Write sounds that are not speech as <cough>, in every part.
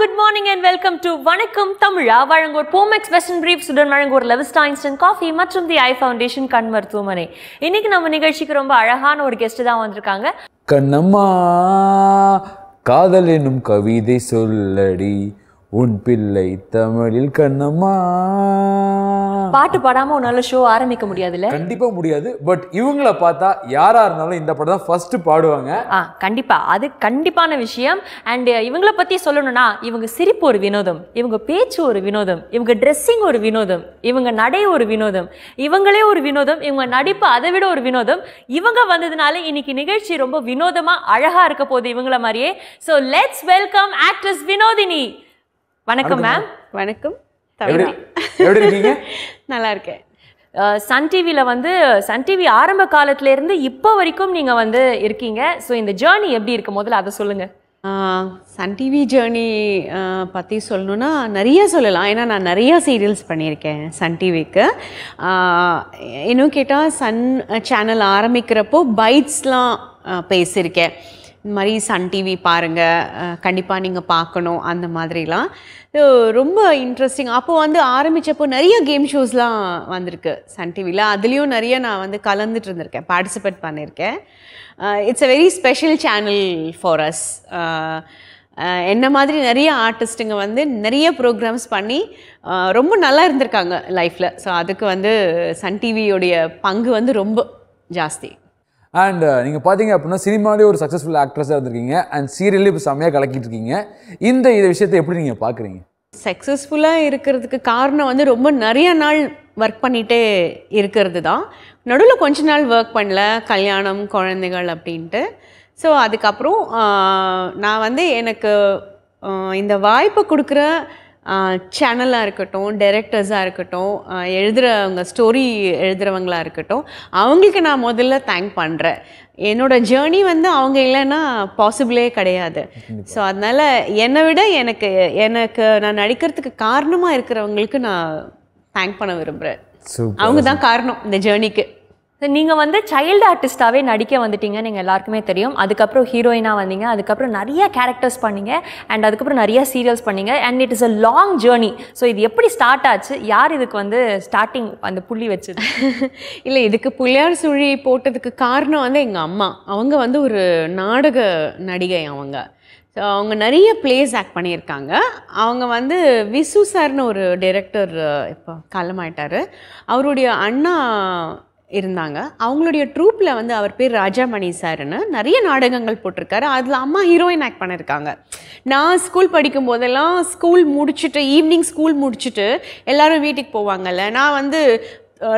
Good morning and welcome to Vanakkam Tamizha. வழங்கோர் போமெக்ஸ் western brief உடன் வழங்குவோர் Levista instant coffee மற்றும் தி ஐ foundation கண் மருத்துவமனை இன்னைக்கு நம்ம நிகழ்ச்சிக்கு ரொம்ப அழகான ஒரு கெஸ்ட் தான் வந்திருக்காங்க. கண்ணம்மா காதல் என்னும் கவிதை சொல்லடி. உன் பிள்ளை தமிழில் கண்ணம்மா. பாட்டு பாடாம ஒரு நல்ல ஷோ ஆரம்பிக்க முடியாதுல்ல? கண்டிப்பா முடியாது. பட் இவங்கள பார்த்தா யாரா இருந்தாலும் இந்த படம் தான் ஃபர்ஸ்ட் பாடுவாங்க. ஆ கண்டிப்பா. அது கண்டிப்பான விஷயம். அண்ட் இவங்கள பத்தி சொல்லணும்னா இவங்க சிரிப்பு ஒரு வினோதம். இவங்க பேச்சு ஒரு வினோதம். இவங்க ட்ரெஸ்ஸிங் ஒரு வினோதம். இவங்க நடை ஒரு வினோதம். இவங்களே ஒரு வினோதம். இவங்க நடிப்பு அதை விட ஒரு வினோதம். இவங்க வந்ததுனால இன்னைக்கு நிகழ்ச்சி ரொம்ப வினோதமா அழகா இருக்க போகுது இவங்கள மாதிரியே. So let's welcome actress Vinodhini. வணக்கம் மேம். வணக்கம். எப்படி இருக்கீங்க? <laughs> நல்லா இருக்கேன் சன் டிவியில் வந்து சன் டிவி ஆரம்ப காலத்துல இருந்து இப்போ வரைக்கும் நீங்கள் வந்து இருக்கீங்க. ஸோ இந்த ஜேர்னி எப்படி இருக்கு? முதல்ல அதை சொல்லுங்க. ஆஹ், சன் டிவி ஜேர்னி பற்றி சொல்லணுன்னா நிறைய சொல்லலாம். ஏன்னா நான் நிறைய சீரியல்ஸ் பண்ணியிருக்கேன் சன் டிவிக்கு. இன்னும் கேட்டால் சன் சேனல் ஆரம்பிக்கிறப்போ பைட்ஸ்லாம் பேசியிருக்கேன். இந்த மாதிரி சன் டிவி பாருங்கள் கண்டிப்பாக நீங்கள் பார்க்கணும். அந்த மாதிரிலாம். ரொம்ப இன்ட்ரெஸ்டிங் அப்போ வந்து ஆரம்பித்தப்போ நிறைய கேம் ஷோஸ்லாம் வந்திருக்கு. சன் டிவியில் அதுலேயும் நிறைய நான் வந்து கலந்துட்டு இருந்திருக்கேன் பார்ட்டிசிபேட் பண்ணியிருக்கேன் it's a very special channel for us என்ன மாதிரி நிறைய ஆர்டிஸ்ட்டுங்க வந்து நிறைய ப்ரோக்ராம்ஸ் பண்ணி ரொம்ப நல்லா இருந்திருக்காங்க லைஃப்பில் ஸோ அதுக்கு வந்து சன் டிவியோடைய பங்கு வந்து ரொம்ப ஜாஸ்தி. அண்ட் uh, நீங்கள் பார்த்தீங்க அப்படின்னா சினிமாலே ஒரு சக்ஸஸ்ஃபுல் ஆக்ட்ரஸாக இருந்திருக்கீங்க. அண்ட் சீரியல்லே இப்போ செம்மையாக கலக்கிட்டு இருக்கீங்க இந்த இதை விஷயத்தை எப்படி நீங்கள் பார்க்குறீங்க சக்ஸஸ்ஃபுல்லாக இருக்கிறதுக்கு காரணம் வந்து ரொம்ப நிறைய நாள் ஒர்க் பண்ணிகிட்டே இருக்கிறது தான். நடுவில் கொஞ்ச நாள் ஒர்க் பண்ணல கல்யாணம் குழந்தைகள் அப்படின்ட்டு ஸோ அதுக்கப்புறம் நான் வந்து எனக்கு இந்த வாய்ப்பை கொடுக்குற சேனலாக இருக்கட்டும் டைரக்டர்ஸாக இருக்கட்டும் ஆஹ், எழுதுறவங்க ஸ்டோரி எழுதுறவங்களா இருக்கட்டும் அவங்களுக்கு நான் முதல்ல தேங்க் பண்ணுறேன் என்னோட ஜேர்னி வந்து அவங்க இல்லைன்னா பாசிபிளே கிடையாது. ஸோ அதனால் என்னை விட எனக்கு எனக்கு நான் நடிக்கிறதுக்கு காரணமாக இருக்கிறவங்களுக்கு நான் தேங்க் பண்ண விரும்புகிறேன் அவங்க தான் காரணம் இந்த ஜேர்னிக்கு நீங்கள் வந்து சைல்டு ஆர்டிஸ்டாகவே நடிக்க வந்துட்டீங்க நீங்கள் எல்லாருக்குமே தெரியும். அதுக்கப்புறம் ஹீரோயினாக வந்தீங்க அதுக்கப்புறம் நிறைய கேரக்டர்ஸ் பண்ணீங்க அண்ட் அதுக்கப்புறம் நிறைய சீரியல்ஸ் பண்ணீங்க and it is a long journey so இது எப்படி ஸ்டார்ட் ஆச்சு? யார் இதுக்கு வந்து ஸ்டார்டிங் அந்த புள்ளி வச்சது? <laughs> இல்லை இதுக்கு புள்ளியார் சுழி போட்டதுக்கு காரணம் வந்து எங்கள் அம்மா. அவங்க வந்து ஒரு நாடக நடிகை அவங்க. ஸோ அவங்க நிறைய பிளேஸ் ஆக்ட் பண்ணியிருக்காங்க. அவங்க வந்து விசு சார்னு ஒரு டைரக்டர் இப்போ காலமாயிட்டார். அவருடைய அண்ணா இருந்தாங்க. அவங்களுடைய ட்ரூப்பில் வந்து அவர் பேர் ராஜாமணி சார்னு நிறைய நாடகங்கள் போட்டிருக்காரு. அதில் அம்மா ஹீரோயின் ஆக்ட் பண்ணியிருக்காங்க நான் ஸ்கூல் படிக்கும் போதெல்லாம் ஸ்கூல் முடிச்சுட்டு ஈவினிங் ஸ்கூல் முடிச்சுட்டு எல்லாரும் வீட்டுக்கு போவாங்கல்ல. நான் வந்து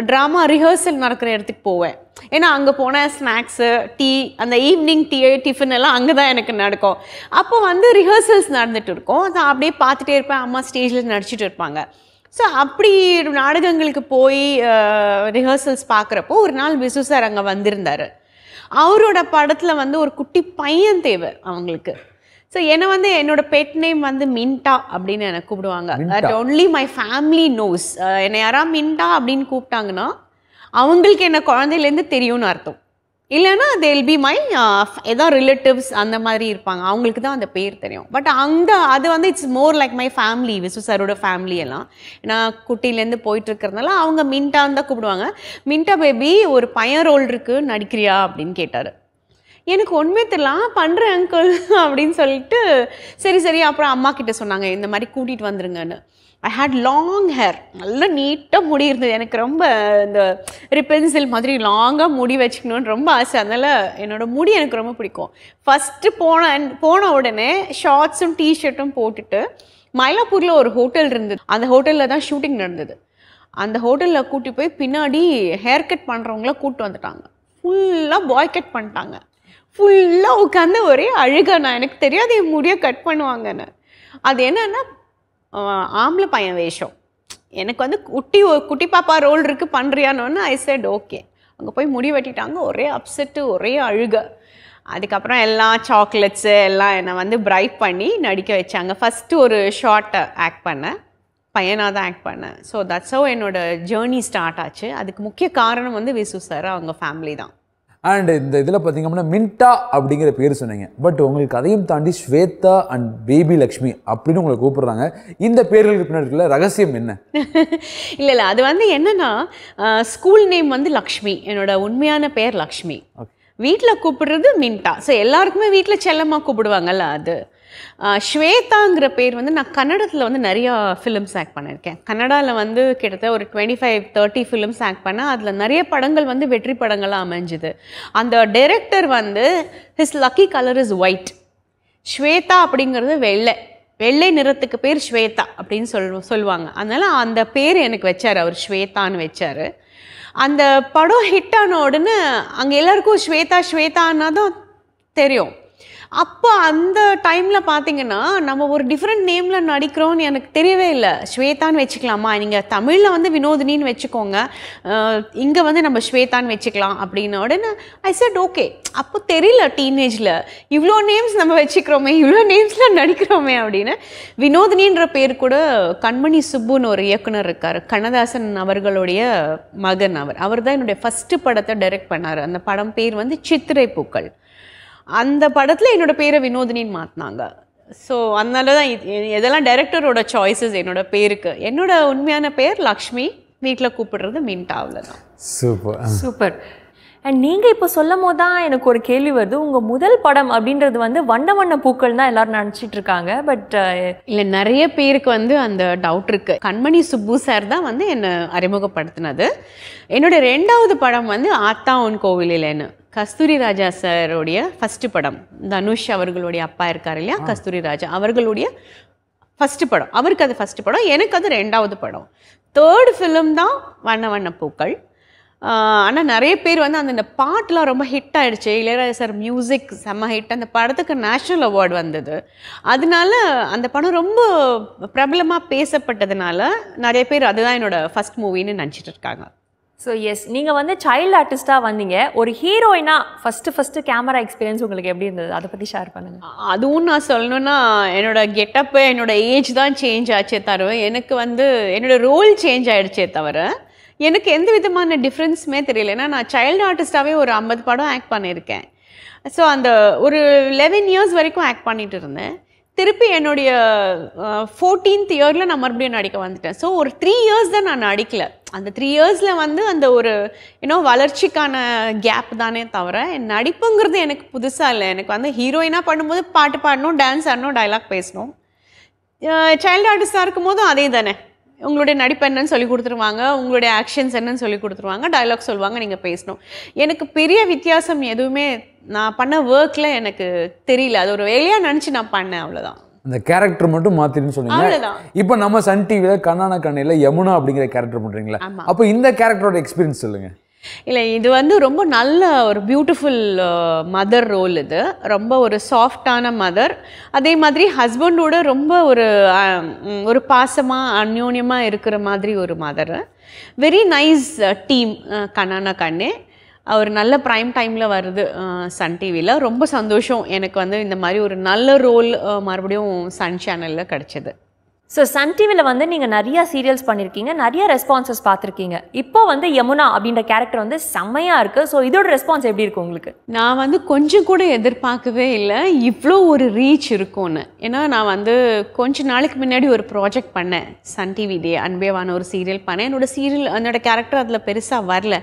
ட்ராமா ரிஹர்சல் நடக்கிற இடத்துக்கு போவேன். ஏன்னா அங்கே போனால் ஸ்நாக்ஸு டீ அந்த ஈவினிங் டீ டிஃபன் எல்லாம் அங்கே தான் எனக்கு நடக்கும். அப்போ வந்து ரிஹர்சல்ஸ் நடந்துட்டு இருக்கும். அதை அப்படியே பார்த்துட்டே இருப்பேன். அம்மா ஸ்டேஜில் நடிச்சிட்டு இருப்பாங்க. ஸோ அப்படி நாடகங்களுக்கு போய் ரிஹர்சல்ஸ் பார்க்குறப்போ ஒரு நாள் விசு சார் அங்கே வந்திருந்தார். அவரோட படத்தில் வந்து ஒரு குட்டி பையன் தேவை அவங்களுக்கு. ஸோ என்னை வந்து என்னோட பெட் நேம் வந்து மின்டா அப்படின்னு என்னை கூப்பிடுவாங்க. That only my family knows என்னை யாராவது மின்டா அப்படின்னு கூப்பிட்டாங்கன்னா அவங்களுக்கு என்ன குழந்தையிலேருந்து தெரியும்னு அர்த்தம். இல்லைன்னா தேல் பி மை ஏதாவது ரிலேட்டிவ்ஸ் அந்த மாதிரி இருப்பாங்க. அவங்களுக்கு தான் அந்த பேர் தெரியும். பட் அந்த அது வந்து it's more like my family Visu சாரோட ஃபேமிலி எல்லாம். நான் குட்டிலேருந்து போயிட்டு இருக்கிறதுனால அவங்க மின்டான்னு தான் கூப்பிடுவாங்க. மின்டா பேபி ஒரு பையன் ரோல் இருக்கு நடிக்கிறியா அப்படின்னு கேட்டார். எனக்கு ஒன்றுமே தெரியல. பண்ணுறேன் அங்கிள் அப்படின்னு சொல்லிட்டு சரி சரி அப்புறம் அம்மா கிட்ட சொன்னாங்க இந்த மாதிரி கூட்டிகிட்டு வந்துருங்கன்னு. ஐ ஹேட் லாங் ஹேர் நல்ல நீட்டாக முடி இருந்தது. எனக்கு ரொம்ப இந்த ரிப்பென்சில் மாதிரி லாங்காக முடி வச்சுக்கணும்னு ரொம்ப ஆசை. அதனால் என்னோட முடி எனக்கு ரொம்ப பிடிக்கும். ஃபஸ்ட்டு போன போன உடனே ஷார்ட்ஸும் டிஷர்ட்டும் போட்டுட்டு மயிலாப்பூரில் ஒரு ஹோட்டல் இருந்தது. அந்த ஹோட்டலில் தான் ஷூட்டிங் நடந்தது. அந்த ஹோட்டலில் கூட்டி போய் பின்னாடி ஹேர் கட் பண்ணுறவங்கள கூப்பிட்டு வந்துட்டாங்க. ஃபுல்லாக பாய் கட் பண்ணிட்டாங்க. ஃபுல்லாக உட்காந்து ஒரே அழுக நான். எனக்கு தெரியாது என் முடியை கட் பண்ணுவாங்கன்னு. அது என்னன்னா ஆம்பளை பையன் வேஷம். எனக்கு வந்து குட்டி குட்டி பாப்பா ரோல் இருக்குது பண்ணுறியான்னு ஐ செட் ஓகே அங்கே போய் முடி வெட்டிட்டாங்க ஒரே அப்செட்டு ஒரே அழுக. அதுக்கப்புறம் எல்லாம் சாக்லேட்ஸு எல்லாம் என்னை வந்து பிரைட் பண்ணி நடிக்க வச்சாங்க. ஃபஸ்ட்டு ஒரு ஷார்ட்டை ஆக்ட் பண்ணேன். பையனாக தான் ஆக்ட் பண்ணேன். ஸோ தட்ஸ் ஹவ் என்னோடய ஜேர்னி ஸ்டார்ட் ஆச்சு. அதுக்கு முக்கிய காரணம் வந்து விசு சார் அவங்க ஃபேமிலி தான். அண்ட் இந்த இதில் பார்த்தீங்க அப்படின்னா மின்டா அப்படிங்கிற பேர் சொன்னீங்க. பட் உங்களுக்கு அதையும் தாண்டி ஸ்வேதா அண்ட் பேபி லக்ஷ்மி அப்படின்னு உங்களை கூப்பிடுறாங்க. இந்த பேர்களுக்கு பின்னாடி ரகசியம் என்ன? <laughs> இல்லை இல்லை. அது வந்து என்னன்னா ஸ்கூல் நேம் வந்து லக்ஷ்மி. என்னோட உண்மையான பேர் லக்ஷ்மி. வீட்டில் கூப்பிடுறது மின்டா ஸோ எல்லாருக்குமே வீட்டில் செல்லமாக கூப்பிடுவாங்கல்ல அது. ஸ்வேதாங்கிற பேர் வந்து நான் கன்னடத்தில் வந்து நிறையா ஃபிலிம்ஸ் ஆக்ட் பண்ணியிருக்கேன். கன்னடாவில் வந்து கிட்டத்தட்ட ஒரு twenty five thirty films act பண்ணேன். அதில் நிறைய படங்கள் வந்து வெற்றி படங்களாக அமைஞ்சுது. அந்த டைரக்டர் வந்து his lucky colour is white Shweta அப்படிங்கிறது வெள்ளை. வெள்ளை நிறத்துக்கு பேர் ஸ்வேதா அப்படின்னு சொல் சொல்லுவாங்க. அதனால் அந்த பேர் எனக்கு வச்சார் அவர் ஸ்வேதான்னு வச்சார். அந்த படம் ஹிட் ஆன உடனே அங்கே எல்லாருக்கும் ஸ்வேதா ஸ்வேதான்னா தான் தெரியும். அப்போ அந்த டைமில் பார்த்தீங்கன்னா நம்ம ஒரு டிஃப்ரெண்ட் நேமில் நடிக்கிறோம்னு எனக்கு தெரியவே இல்லை. ஸ்வேதான்னு வச்சுக்கலாமா? நீங்கள் தமிழில் வந்து வினோதினின்னு வச்சுக்கோங்க. இங்கே வந்து நம்ம ஸ்வேதான்னு வச்சுக்கலாம் அப்படின்ன உடனே ஐ செட் ஓகே அப்போ தெரியல டீனேஜில் இவ்வளோ நேம்ஸ் நம்ம வச்சுக்கிறோமே இவ்வளோ நேம்ஸில் நடிக்கிறோமே அப்படின்னு. வினோதினின்ற பேர் கூட கண்மணி சுப்புன்னு ஒரு இயக்குனர் இருக்கார். கண்ணதாசன் அவர்களுடைய மகன் அவர். அவர் தான் என்னுடைய ஃபஸ்ட்டு படத்தை டைரக்ட் பண்ணார். அந்த படம் பேர் வந்து சித்திரை பூக்கள். அந்த படத்தில் என்னோட பேரை வினோதினின்னு மாற்றினாங்க ஸோ அதனால தான் இது- இதெல்லாம் டைரக்டரோட சாய்ஸஸ் என்னோட பேருக்கு. என்னோட உண்மையான பேர் லக்ஷ்மி. வீட்டில் கூப்பிடுறது மின்டாவில் தான் சூப்பர் சூப்பர் அண்ட் நீங்கள் இப்போ சொல்லும் போது தான் எனக்கு ஒரு கேள்வி வருது. உங்கள் முதல் படம் அப்படின்றது வந்து வண்ண வண்ண பூக்கள் தான் எல்லாரும் நினச்சிட்டு இருக்காங்க. பட் இல்லை நிறைய பேருக்கு வந்து அந்த டவுட் இருக்கு. கண்மணி சுப்பு சார் தான் வந்து என்னை அறிமுகப்படுத்தினது. என்னோட ரெண்டாவது படம் வந்து ஆத்தா உன் கோவிலிலேன்னு. கஸ்தூரி ராஜா சாருடைய ஃபர்ஸ்ட் படம். தனுஷ் அவர்களுடைய அப்பா இருக்கார் இல்லையா? கஸ்தூரி ராஜா அவர்களுடைய ஃபர்ஸ்ட் படம். அவருக்கு அது ஃபர்ஸ்ட் படம். எனக்கு அது ரெண்டாவது படம். தேர்ட் ஃபிலிம் தான் வண்ண வண்ண பூக்கள். ஆனால் நிறைய பேர் வந்து அந்த பாட்டுலாம் ரொம்ப ஹிட் ஆயிடுச்சு. இளையராஜா சார் மியூசிக் செம்ம ஹிட் அந்த படத்துக்கு நேஷ்னல் அவார்டு வந்தது. அதனால அந்த படம் ரொம்ப பிரபலமாக பேசப்பட்டதுனால நிறைய பேர் அதுதான் என்னோட ஃபர்ஸ்ட் மூவின்னு நினச்சிட்டு இருக்காங்க. ஸோ எஸ் நீங்கள் வந்து சைல்டு ஆர்டிஸ்ட்டாக வந்தீங்க. ஒரு ஹீரோயினா ஃபஸ்ட்டு ஃபஸ்ட்டு கேமரா எக்ஸ்பீரியன்ஸ் உங்களுக்கு எப்படி இருந்தது? அதை பற்றி ஷேர் பண்ணுங்கள் அதுவும் நான் சொல்லணும்னா என்னோட கெட்டப்பு என்னோட ஏஜ் தான் சேஞ்ச் ஆச்சே தவிர எனக்கு வந்து என்னோட ரோல் சேஞ்ச் ஆகிடுச்சே தவிர எனக்கு எந்த விதமான டிஃப்ரென்ஸுமே தெரியல. ஏன்னா நான் சைல்டு ஆர்டிஸ்ட்டாகவே ஒரு ஐம்பது படம் ஆக்ட் பண்ணியிருக்கேன். ஸோ அந்த ஒரு லெவன் இயர்ஸ் வரைக்கும் ஆக்ட் பண்ணிட்டு இருந்தேன். திருப்பி என்னுடைய ஃபோர்டீன்த் இயரில் நான் மறுபடியும் நடிக்க வந்துட்டேன். ஸோ ஒரு த்ரீ இயர்ஸ் தான் நான் நடிக்கலை. அந்த த்ரீ இயர்ஸில் வந்து அந்த ஒரு இன்னோ வளர்ச்சிக்கான கேப் தானே தவிர என் நடிப்புங்கிறது எனக்கு புதுசாக இல்லை. எனக்கு வந்து ஹீரோயினாக பண்ணும்போது பாட்டு பாடணும் டான்ஸ் ஆடணும் டைலாக் பேசணும். சைல்டு ஆர்டிஸ்டாக இருக்கும் போதும் அதே தானே உங்களுடைய நடிப்பு என்னன்னு சொல்லி கொடுத்துருவாங்க உங்களுடைய ஆக்ஷன்ஸ் என்னன்னு சொல்லி கொடுத்துருவாங்க டயலாக் சொல்லுவாங்க நீங்கள் பேசணும். எனக்கு பெரிய வித்தியாசம் எதுவுமே நான் பண்ண ஒர்க்கில் எனக்கு தெரியல. அது ஒரு வேலையாக நினச்சி நான் பண்ணேன் அவ்வளோதான் அந்த கேரக்டர் மட்டும் மாத்திருன்னு சொன்னீங்க. இப்போ நம்ம சன் டிவில கண்ணான கண்ணையில யமுனா அப்படிங்கிற கேரக்டர் பண்றீங்களா அப்போ இந்த கேரக்டரோட எக்ஸ்பீரியன்ஸ் சொல்லுங்க. இல்லை இது வந்து ரொம்ப நல்ல ஒரு பியூட்டிஃபுல் மதர் ரோல் இது. ரொம்ப ஒரு சாஃப்டான மதர் அதே மாதிரி ஹஸ்பண்டோட ரொம்ப ஒரு ஒரு பாசமாக அந்யோன்யமாக இருக்கிற மாதிரி ஒரு மதர் வெரி நைஸ் டீம் கண்ணானா கண்ணே. ஒரு நல்ல ப்ரைம் டைமில் வருது சன் டிவியில் ரொம்ப சந்தோஷம் எனக்கு வந்து இந்த மாதிரி ஒரு நல்ல ரோல் மறுபடியும் சன் சேனலில் கிடச்சிது. ஸோ சன் டிவியில் வந்து நீங்கள் நிறைய சீரியல்ஸ் பண்ணியிருக்கீங்க நிறைய ரெஸ்பான்சஸ் பார்த்துருக்கீங்க. இப்போ வந்து யமுனா அப்படின்ற கேரக்டர் வந்து செம்மையாக இருக்குது ஸோ இதோட ரெஸ்பான்ஸ் எப்படி இருக்கும் உங்களுக்கு? நான் வந்து கொஞ்சம் கூட எதிர்பார்க்கவே இல்லை. இவ்வளோ ஒரு ரீச் இருக்கும்னு. ஏன்னா நான் வந்து கொஞ்ச நாளைக்கு முன்னாடி ஒரு ப்ராஜெக்ட் பண்ணேன். சன் டிவி டே அன்பேவான ஒரு சீரியல் பண்ணேன். என்னோட சீரியல் என்னோட கேரக்டர் அதில் பெருசாக வரல.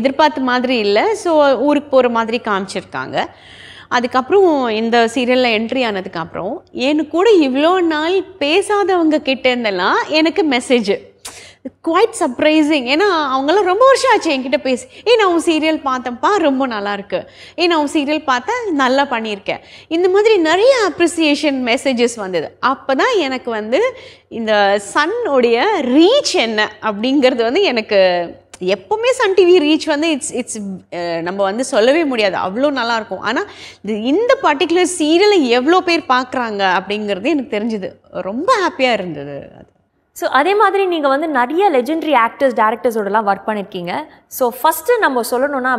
எதிர்பார்த்த மாதிரி இல்லை. ஸோ ஊருக்கு போகிற மாதிரி காமிச்சிருக்காங்க. அதுக்கப்புறம் இந்த சீரியலில் என்ட்ரி ஆனதுக்கப்புறம் எனக்கு கூட இவ்வளோ நாள் பேசாதவங்க கிட்டேருந்தெல்லாம் எனக்கு மெசேஜ் குவைட் சர்ப்ரைசிங் ஏன்னா அவங்களாம் ரொம்ப வருஷம் ஆச்சு என்கிட்ட பேசி. ஏ நான் உன் சீரியல் பார்த்தப்பா ரொம்ப நல்லாயிருக்கு ஏன் நான் உன் சீரியல் பார்த்தேன் நல்லா பண்ணியிருக்கேன். இந்த மாதிரி நிறைய அப்ரிசியேஷன் மெசேஜஸ் வந்தது. அப்போ தான் எனக்கு வந்து இந்த சன்னுடைய ரீச் என்ன அப்படிங்கிறது வந்து எனக்கு எப்போவுமே சன் டிவி ரீச் வந்து இட்ஸ் இட்ஸ் நம்ம வந்து சொல்லவே முடியாது. அவ்வளோ நல்லாயிருக்கும் ஆனால் இந்த பர்டிகுலர் சீரியலை எவ்வளோ பேர் பார்க்குறாங்க அப்படிங்கிறது எனக்கு தெரிஞ்சுது. ரொம்ப ஹாப்பியாக இருந்தது அது. ஸோ அதே மாதிரி நீங்கள் வந்து நிறைய லெஜெண்டரி ஆக்டர்ஸ் டேரக்டர்ஸோடலாம் ஒர்க் பண்ணியிருக்கீங்க ஸோ ஃபஸ்ட்டு நம்ம சொல்லணும்னா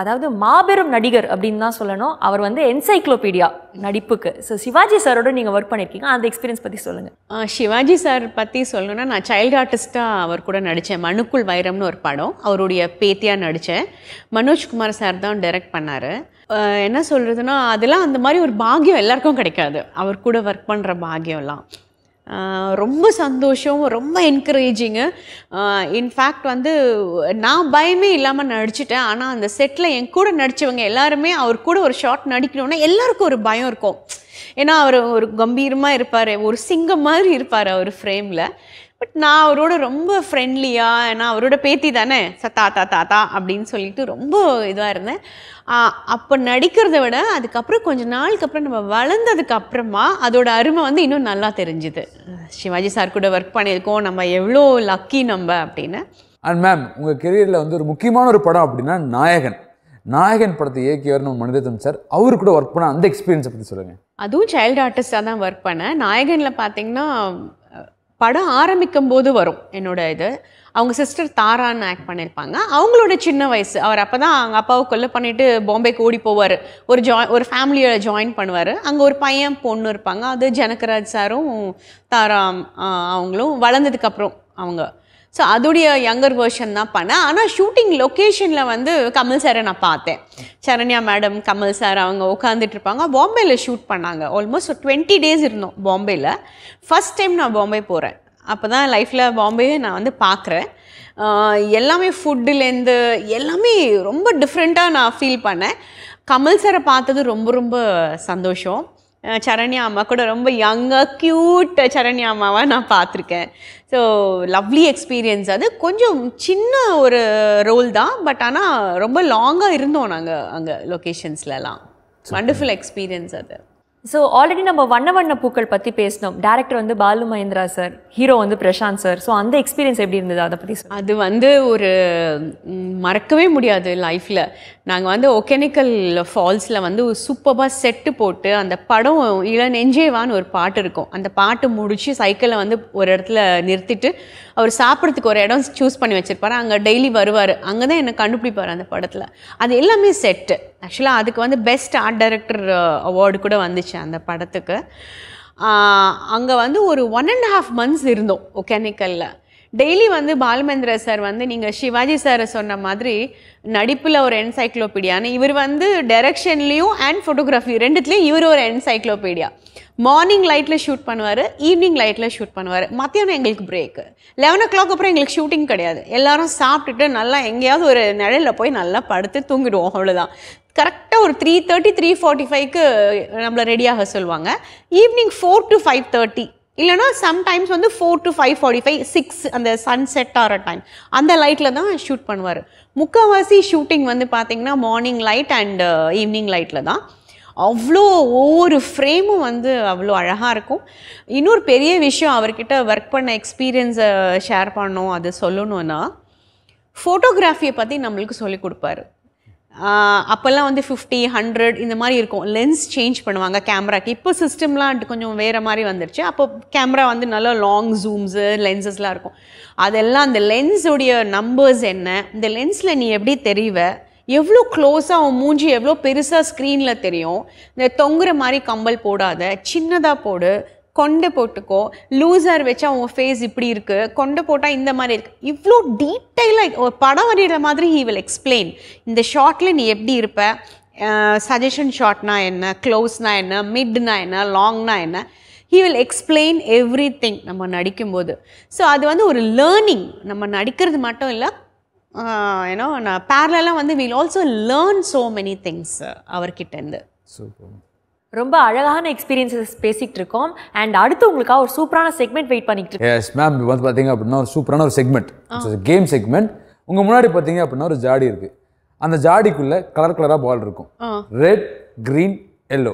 அதாவது மாபெரும் நடிகர் அப்படின்னு தான் சொல்லணும். அவர் வந்து என்சைக்ளோபீடியா நடிப்புக்கு. ஸோ சிவாஜி சாரோட நீங்கள் ஒர்க் பண்ணியிருக்கீங்க அந்த எக்ஸ்பீரியன்ஸ் பற்றி சொல்லுங்கள் சிவாஜி சார் பற்றி சொல்லணும்னா நான் சைல்டு ஆர்டிஸ்ட்டாக அவர் கூட நடித்தேன் மனுக்குள் வைரம்னு ஒரு படம். அவருடைய பேத்தியாக நடித்தேன் மனோஜ்குமார் சார் தான் டைரக்ட் பண்ணார். என்ன சொல்கிறதுனா அதெல்லாம் அந்த மாதிரி ஒரு பாக்கியம் எல்லாருக்கும் கிடைக்காது. அவர் கூட ஒர்க் பண்ணுற பாக்கியம்லாம். ரொம்ப சந்தோஷம் ரொம்ப என்கரேஜிங்கு இன்ஃபேக்ட் வந்து நான் பயமே இல்லாமல் நடிச்சிட்டேன். ஆனால் அந்த செட்டில் என் கூட நடித்தவங்க எல்லாருமே அவர் கூட ஒரு ஷார்ட் நடிக்கணும்னா எல்லாருக்கும் ஒரு பயம் இருக்கும். ஏன்னா அவர் ஒரு கம்பீரமாக இருப்பார் ஒரு சிங்கம் மாதிரி இருப்பார் அவர் ஃப்ரேமில் பட் நான் அவரோட ரொம்ப ஃப்ரெண்ட்லியாக ஏன்னா அவரோட பேத்தி தானே? ச தாத்தா தாத்தா அப்படின்னு சொல்லிட்டு ரொம்ப இதாக இருந்தேன். அப்போ நடிக்கிறத விட அதுக்கப்புறம் கொஞ்ச நாளுக்கு அப்புறம் நம்ம வளர்ந்ததுக்கு அப்புறமா அதோட அருமை வந்து இன்னும் நல்லா தெரிஞ்சுது. சிவாஜி சார் கூட ஒர்க் பண்ணியிருக்கோம் நம்ம எவ்வளோ லக்கி நம்ம அப்படின்னு. அண்ட் மேம் உங்கள் கெரியரில் வந்து ஒரு முக்கியமான ஒரு படம் அப்படின்னா நாயகன். நாயகன் படத்தை இயக்கியவர் நம்ம மனிதத்தம் சார். அவரு கூட ஒர்க் பண்ண அந்த எக்ஸ்பீரியன்ஸை பற்றி சொல்லுங்கள் அதுவும் சைல்டு ஆர்டிஸ்டாக தான் ஒர்க் பண்ணேன். நாயகனில் பார்த்தீங்கன்னா படம் ஆரம்பிக்கும் போது வரும். என்னோட இது. அவங்க சிஸ்டர் தாரான்னு ஆக்ட் பண்ணியிருப்பாங்க. அவங்களோட சின்ன வயசு. அவர் அப்போ தான் அவங்க அப்பாவை கொல்லை பண்ணிட்டு பாம்பேக்கு ஓடி போவார். ஒரு ஜாய் ஒரு ஃபேமிலியை ஜாயின் பண்ணுவார். அங்கே ஒரு பையன் பொண்ணு இருப்பாங்க. அது ஜனகராஜ் சாரும் தாரா அவங்களும் வளர்ந்ததுக்கப்புறம் அவங்க. ஸோ அதோடைய யங்கர் வேர்ஷன் தான் பண்ணேன் ஆனால் ஷூட்டிங் லொக்கேஷனில் வந்து கமல் சாரை நான் பார்த்தேன். சரண்யா மேடம் கமல் சார் அவங்க உட்காந்துட்டு இருப்பாங்க. பாம்பேயில் ஷூட் பண்ணாங்க. ஆல்மோஸ்ட் ஒரு டுவெண்ட்டி டேஸ் இருந்தோம் பாம்பேயில் ஃபஸ்ட் டைம் நான் பாம்பே போகிறேன் அப்போ தான் லைஃப்பில் பாம்பே நான் வந்து பார்க்குறேன் எல்லாமே ஃபுட்டுலேருந்து எல்லாமே ரொம்ப டிஃப்ரெண்ட்டாக நான் ஃபீல் பண்ணேன். கமல் சாரை பார்த்தது ரொம்ப ரொம்ப சந்தோஷம். சரண்யா அம்மா கூட ரொம்ப யங்காக க்யூட் சரண்யா அம்மாவை நான் பார்த்துருக்கேன். ஸோ லவ்லி எக்ஸ்பீரியன்ஸ் அது கொஞ்சம் சின்ன ஒரு ரோல் தான் பட் ஆனால் ரொம்ப லாங்காக இருந்தோம் நாங்கள் அங்கே லொக்கேஷன்ஸ்லலாம் வண்டர்ஃபுல் எக்ஸ்பீரியன்ஸ் அது. ஸோ ஆல்ரெடி நம்ம வண்ண வண்ண பூக்கள் பற்றி பேசினோம். டேரக்டர் வந்து பாலு மகேந்திரா சார் ஹீரோ வந்து பிரசாந்த் சார் ஸோ அந்த எக்ஸ்பீரியன்ஸ் எப்படி இருந்தது? அதை பற்றி அது வந்து ஒரு மறக்கவே முடியாது லைஃப்பில் நாங்கள் வந்து ஒகேனிக்கல் ஃபால்ஸில் வந்து ஒரு சூப்பராக செட்டு போட்டு அந்த படம் இள நெஞ்சேவான்னு ஒரு பாட்டு இருக்கும். அந்த பாட்டு முடித்து சைக்கிளை வந்து ஒரு இடத்துல நிறுத்திட்டு அவர் சாப்பிட்றதுக்கு ஒரு இடம் சூஸ் பண்ணி வச்சுருப்பார். அங்கே டெய்லி வருவார். அங்கே தான் என்னை கண்டுபிடிப்பார் அந்த படத்தில். அது எல்லாமே செட்டு ஆக்சுவலாக அதுக்கு வந்து பெஸ்ட் ஆர்ட் டைரக்டர் அவார்டு கூட வந்துச்சு அந்த படத்துக்கு. அங்கே வந்து ஒரு ஒன் அண்ட் ஹாஃப் மந்த்ஸ் இருந்தோம் ஒகேனிக்கலில் டெய்லி வந்து பாலமேந்திர சார் வந்து நீங்கள் சிவாஜி சாரை சொன்ன மாதிரி நடிப்பில் ஒரு என்சைக்ளோபீடியான்னு இவர் வந்து டைரக்ஷன்லேயும் அண்ட் ஃபோட்டோகிராஃபி ரெண்டுத்துலேயும் இவர் ஒரு என்சைக்ளோபீடியா மார்னிங் லைட்டில் ஷூட் பண்ணுவார் ஈவினிங் லைட்டில் ஷூட் பண்ணுவார். மத்தியானம் எங்களுக்கு பிரேக்கு லெவன் ஓ கிளாக் அப்புறம் எங்களுக்கு ஷூட்டிங் கிடையாது. எல்லாரும் சாப்பிட்டுட்டு நல்லா எங்கேயாவது ஒரு நிழலில் போய் நல்லா படுத்து தூங்கிடுவோம் அவ்வளோதான் கரெக்டாக ஒரு த்ரீ தேர்ட்டி த்ரீ ஃபார்ட்டி ஃபைவ்க்கு நம்மளை ரெடியாக சொல்லுவாங்க. Evening four to five thirty இல்லைனா சம்டைம்ஸ் வந்து four to five forty five six அந்த சன் செட் ஆகிற டைம் அந்த லைட்டில் தான் ஷூட் பண்ணுவார். முக்கால்வாசி ஷூட்டிங் வந்து பார்த்திங்கன்னா மார்னிங் லைட் அண்ட் ஈவினிங் லைட்டில் தான். அவ்வளோ ஒவ்வொரு ஃப்ரேமும் வந்து அவ்வளோ அழகாக இருக்கும். இன்னொரு பெரிய விஷயம் அவர்கிட்ட ஒர்க் பண்ண எக்ஸ்பீரியன்ஸை ஷேர் பண்ணோம் அது சொல்லணும்னா ஃபோட்டோகிராஃபியை பற்றி நம்மளுக்கு சொல்லிக் கொடுப்பாரு. அப்போல்லாம் வந்து ஃபிஃப்டி ஹண்ட்ரட் இந்த மாதிரி இருக்கும். லென்ஸ் சேஞ்ச் பண்ணுவாங்க கேமராக்கு இப்போ சிஸ்டம்லாம் கொஞ்சம் வேறு மாதிரி வந்துருச்சு. அப்போ கேமரா வந்து நல்லா லாங் ஜூம்ஸு லென்சஸ்லாம் இருக்கும். அதெல்லாம் அந்த லென்ஸுடைய நம்பர்ஸ் என்ன? இந்த லென்ஸில் நீ எப்படி தெரிவை? எவ்வளோ க்ளோஸாக அவன் மூஞ்சி எவ்வளோ பெருசாக ஸ்க்ரீனில் தெரியும்? இந்த தொங்குற மாதிரி கம்பல் போடாத சின்னதாக போடு கொண்டை போட்டுக்கோ. லூசர் வச்சா அவங்க ஃபேஸ் இப்படி இருக்குது கொண்டை போட்டால் இந்த மாதிரி இருக்கு. இவ்வளோ டீட்டெயிலாக ஒரு படம் வரைகிற மாதிரி ஹீ வில் எக்ஸ்பிளைன் இந்த ஷார்ட்டில் நீ எப்படி இருப்ப? சஜஷன் ஷார்ட்னா என்ன? க்ளோஸ்னா என்ன? மிட்னா என்ன? லாங்னா என்ன? He will explain everything நம்ம நடிக்கும்போது. ஸோ அது வந்து ஒரு லேர்னிங் நம்ம நடிக்கிறது மட்டும் இல்லை ஏன்னா நான் பேரலாம் வந்து will also learn so many things அவர்கிட்டேருந்து super. ரொம்ப அழகான எக்ஸ்பீரியன்சஸ் பேசிகிட்டு இருக்கோம் அண்ட் அடுத்து உங்களுக்காக ஒரு சூப்பரான செக்மெண்ட் வெயிட் பண்ணிட்டு இருக்கு எஸ் மேம் வந்து பார்த்தீங்க அப்படின்னா ஒரு சூப்பரான ஒரு செக்மெண்ட் கேம் செக்மெண்ட் உங்கள் முன்னாடி பார்த்தீங்க அப்படின்னா ஒரு ஜாடி இருக்குது அந்த ஜாடிக்குள்ளே கலர் கலராக பால் இருக்கும். Red green yellow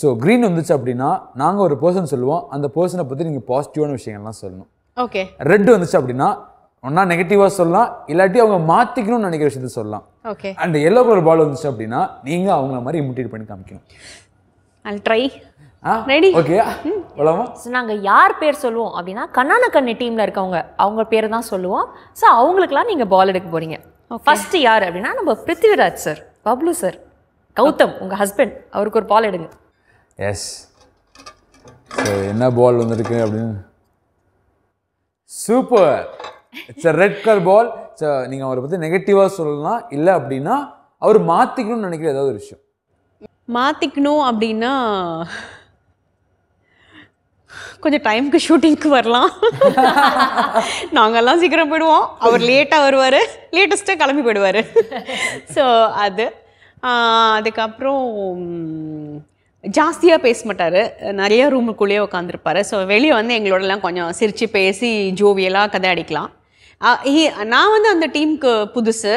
so green வந்துச்சு அப்படின்னா நாங்கள் ஒரு பர்சன் சொல்லுவோம். அந்த பர்சனை பற்றி நீங்கள் பாசிட்டிவான விஷயங்கள்லாம் சொல்லணும். ஓகே ரெட் வந்துச்சு அப்படின்னா ஒன்றா நெகட்டிவாக சொல்லலாம் இல்லாட்டி அவங்க மாற்றிக்கணும்னு நினைக்கிற விஷயத்த சொல்லலாம். Okay and yellow colour ball வந்துச்சு அப்படின்னா நீங்கள் அவங்கள மாதிரி இமிட்டேட் பண்ணி காமிக்கணும். I'll ட்ரை ஆ? Ready? ஓகே போலாமா ஸோ நாங்கள் யார் பேர் சொல்லுவோம் அப்படின்னா கண்ணான கண்ணி டீமில் இருக்கவங்க அவங்க பேர் தான் சொல்லுவோம். ஸோ அவங்களுக்குலாம் நீங்கள் பால் எடுக்க போறீங்க. ஃபர்ஸ்ட் யார் அப்படின்னா நம்ம பிருத்திவிராஜ் சார் பப்ளு சார் கௌதம் உங்கள் ஹஸ்பண்ட் அவருக்கு ஒரு பால் எடுங்க. எஸ் என்ன பால் வந்திருக்கு அப்படின்னு? Super it's a red colour ball so நீங்கள் அவரை பற்றி நெகட்டிவாக சொல்லலாம். இல்லை அப்படின்னா அவர் மாற்றிக்கணும்னு நினைக்கிற ஏதாவது ஒரு விஷயம். மாற்றிக்கணும் அப்படின்னா கொஞ்சம் டைமுக்கு ஷூட்டிங்க்கு வரலாம். நாங்கள்லாம் சீக்கிரம் போயிடுவோம். அவர் லேட்டாக வருவார். லேட்டஸ்ட்டாக கிளம்பி போயிடுவார். ஸோ அது. அதுக்கப்புறம் ஜாஸ்தியாக பேச மாட்டார். நிறைய ரூமுக்குள்ளேயே உட்காந்துருப்பாரு ஸோ வெளியே வந்து எங்களோடலாம் கொஞ்சம் சிரித்து பேசி ஜோவியலாக கதை அடிக்கலாம். நான் வந்து அந்த டீமுக்கு புதுசு.